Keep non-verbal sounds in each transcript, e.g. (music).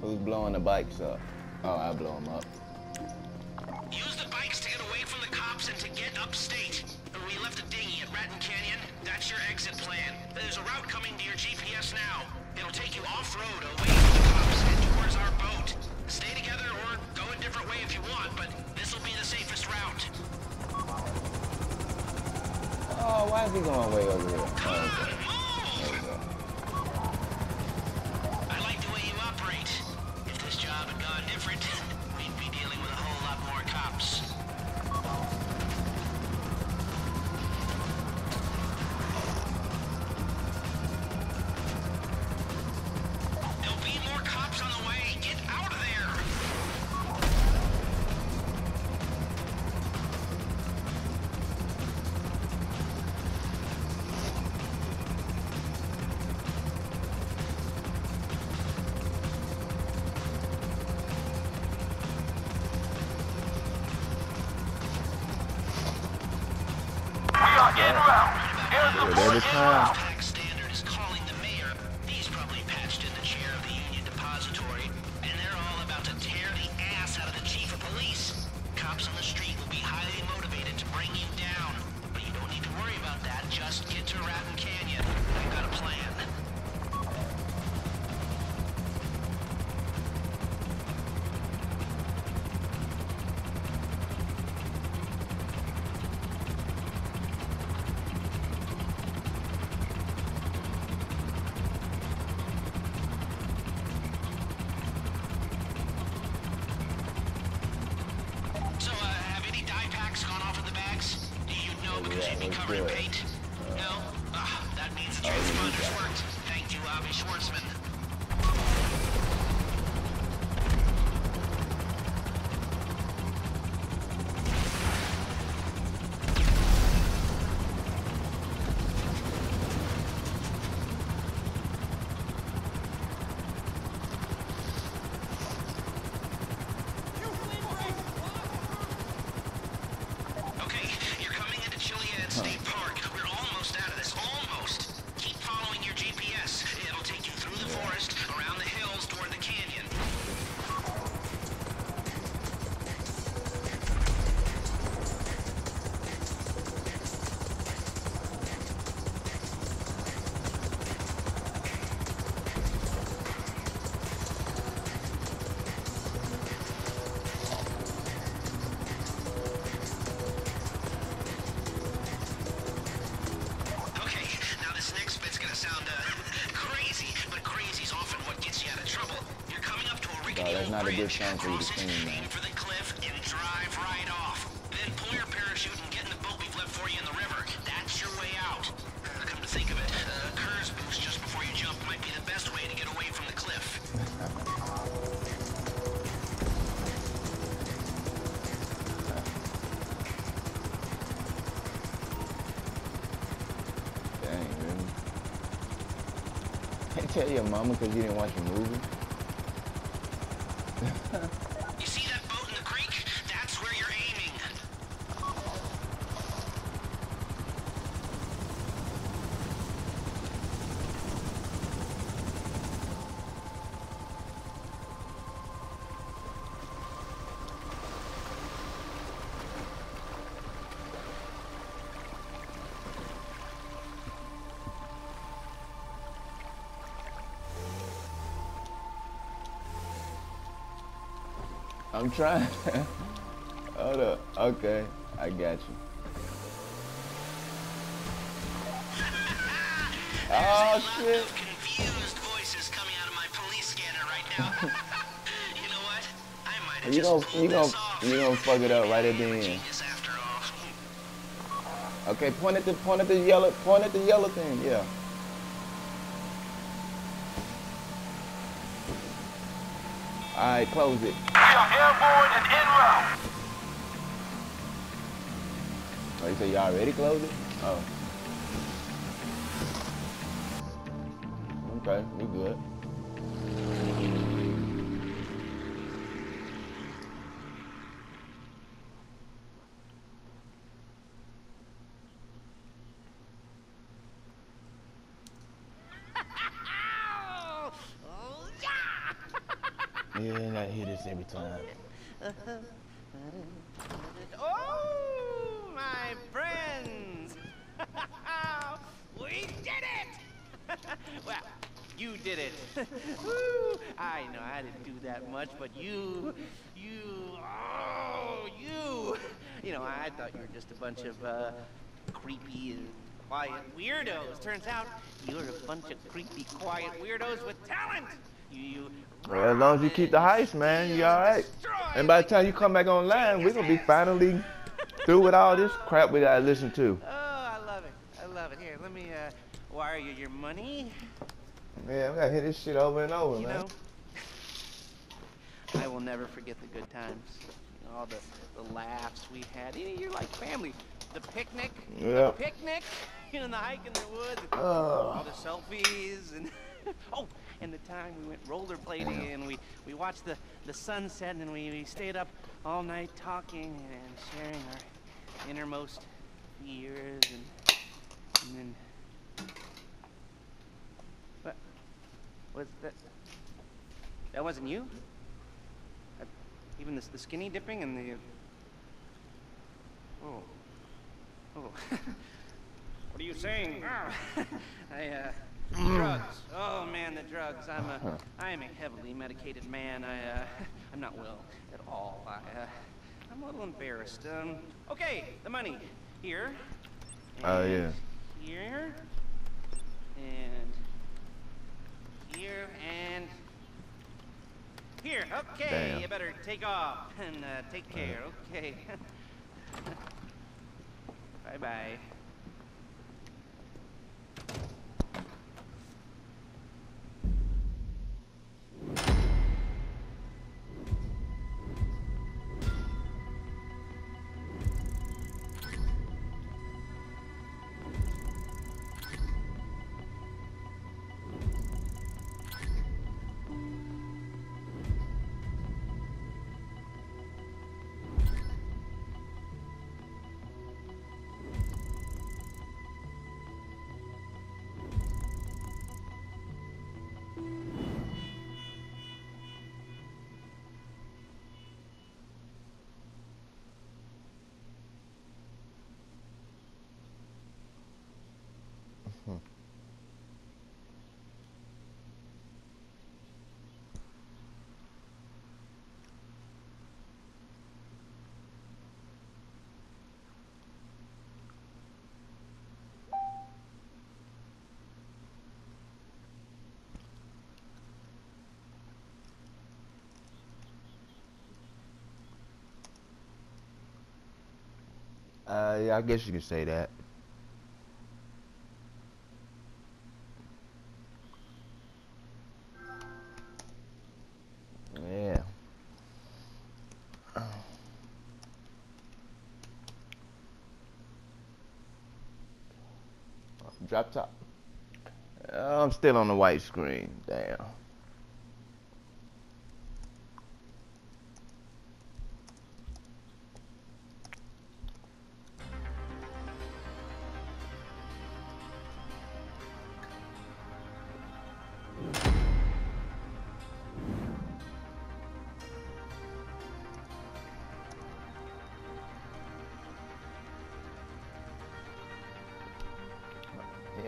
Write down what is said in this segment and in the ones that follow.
Who's blowing the bikes up? Oh, I blow them up. Use the bikes to get away from the cops and to get upstate. We left a dinghy at Raton Canyon. That's your exit plan. There's a route coming to your GPS now. It'll take you off-road, away from the cops, and towards our boat. Stay together or go a different way if you want, but this will be the safest route. Oh, why is he going way over here? Come Oh, okay. To Raton Canyon. I've got a plan. In it. paint? No? Ah, that means the transponders worked. Thank you, Avi Schwartzman. Not a good song for you to it, man. for the cliff, and drive right off. Then pull your parachute and get in the boat we've left for you in the river. That's your way out. Uh, come to think of it, uh, KERS boost just before you jump might be the best way to get away from the cliff. Dang, really? Can't tell your mama because you didn't watch the movie? I'm trying. (laughs) Hold up. Okay, I got you. Oh (laughs) There's a oh, lot shit. confused voices coming out of my police scanner right now. (laughs) you know what? I might have You just you gon' this off. you gonna fuck it up right at the end. all. Okay, point at the point at the yellow point at the yellow thing, yeah. Alright, close it. Are route. Oh, you say you already closed it? Oh. Okay, we good. Yeah, I hear this every time. (laughs) Oh, my friends! (laughs) we did it! (laughs) well, you did it. Woo! I know I didn't do that much, but you, you, oh, you. You know, I thought you were just a bunch of uh, creepy and quiet weirdos. Turns out you're a bunch of creepy, quiet weirdos with talent. You, you. Well, as long as you keep the heist, man, you all right. And by the time you come back online, we're gonna be finally through with all this crap we gotta listen to. Oh, I love it. I love it. Here, let me uh, wire you your money. Yeah, we gotta hit this shit over and over, You man. know, (laughs) I will never forget the good times. You know, all the, the laughs we had. You know, you're like family. The picnic. Yeah. The picnic. (laughs) You know, the hike in the woods. Ugh. all the selfies and (laughs) (laughs) oh, and the time we went rollerblading and we we watched the the sunset and we, we stayed up all night talking and sharing our innermost fears and and then what was that? That wasn't you. Uh, even the, the skinny dipping and the oh oh. (laughs) What are you saying? (laughs) I, uh, drugs. Oh man, the drugs. I'm a, I am a heavily medicated man. I, uh, (laughs) I'm not well at all. I, uh, I'm a little embarrassed. Um, okay, the money here. Oh, yeah. Here. And here and here. Okay, Damn. you better take off and uh, take care. Okay. (laughs) bye bye. Uh, yeah, I guess you can say that. Yeah. Drop top. Uh, I'm still on the white screen. Damn.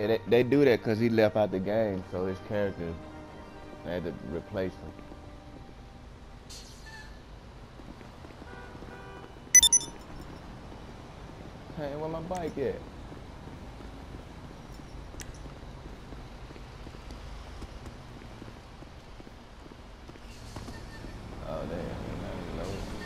Yeah, they, they do that because he left out the game, so his character they had to replace him. Hey, where my bike at? Oh, damn. ain't nothing loaded.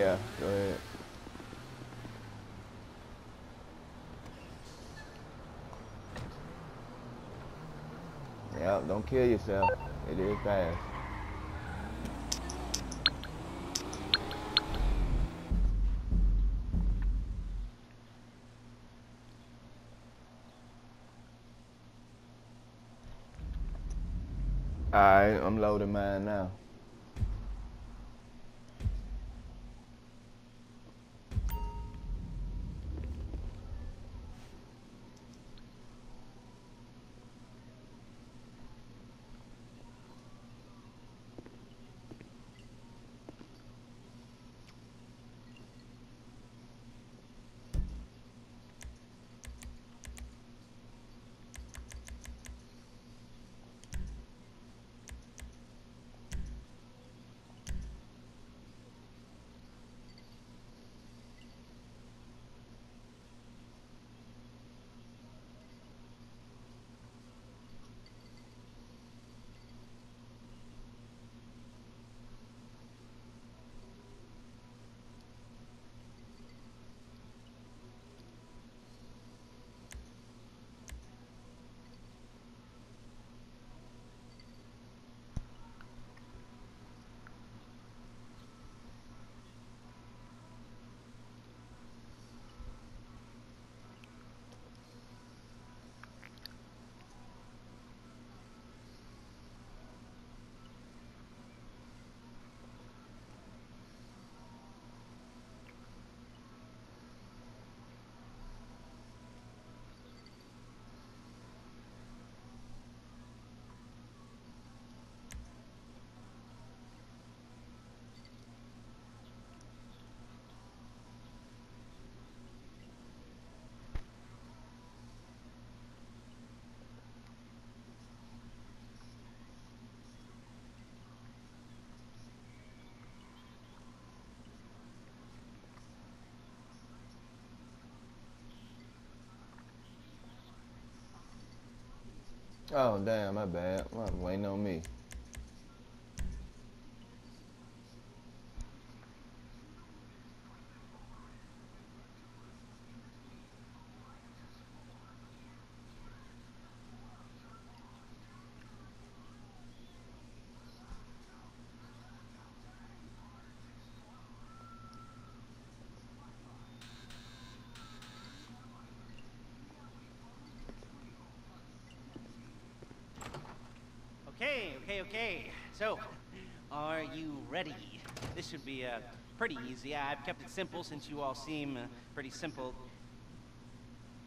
Yeah, go ahead. Yeah, don't kill yourself. It is fast. Alright, I'm loading mine now. Oh damn, my bad. I'm waiting on me. Okay, okay. So, are you ready? This should be uh, pretty easy. I've kept it simple since you all seem uh, pretty simple.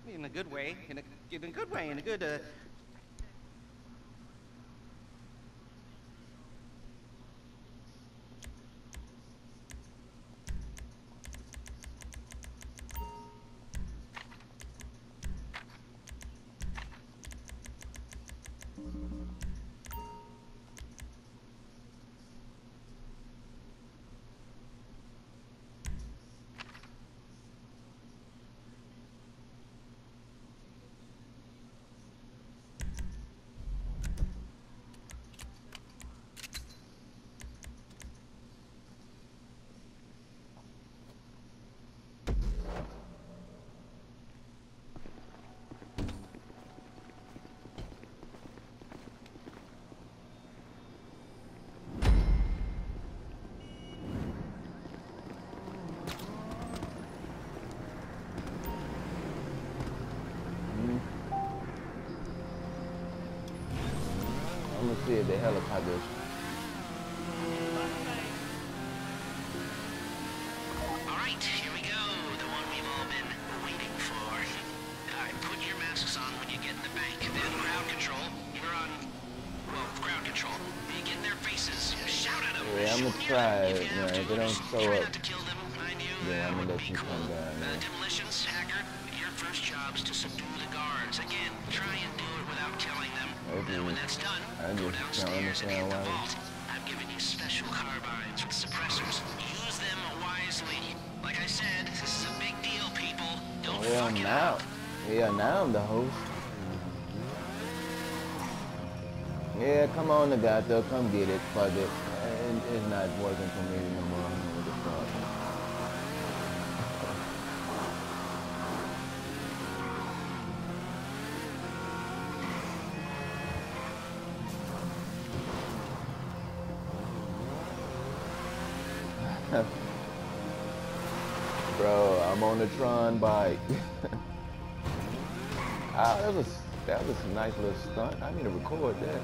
In a good way. In a, in a good way. In a good. Uh... I'm gonna the helicopters. All right, here we go. The one we've all been waiting for. All right, put your masks on when you get in the bank. Then crowd control. You're on, well, crowd control. You get in their faces. Shout at them. Yeah, I'ma try it, man. If they don't show up, not to kill them, mind you. then That I'ma let be you cool. come down, Uh, demolitions, hacker. Your first job's to subdue the guards. Again, try and do it without killing them. Okay. Then when that's done, I go just downstairs and hit the why- vault. I've given you special carbines with suppressors. Use them wisely. Like I said, this is a big deal, people. Don't Yeah, fuck it now. up. Yeah, now I'm the host. Yeah, come on, Nagato, come get it. Fuck it. It- It's not working for me no I'm on the Tron bike. (laughs) ah, that was that was a nice little stunt. I need to record that.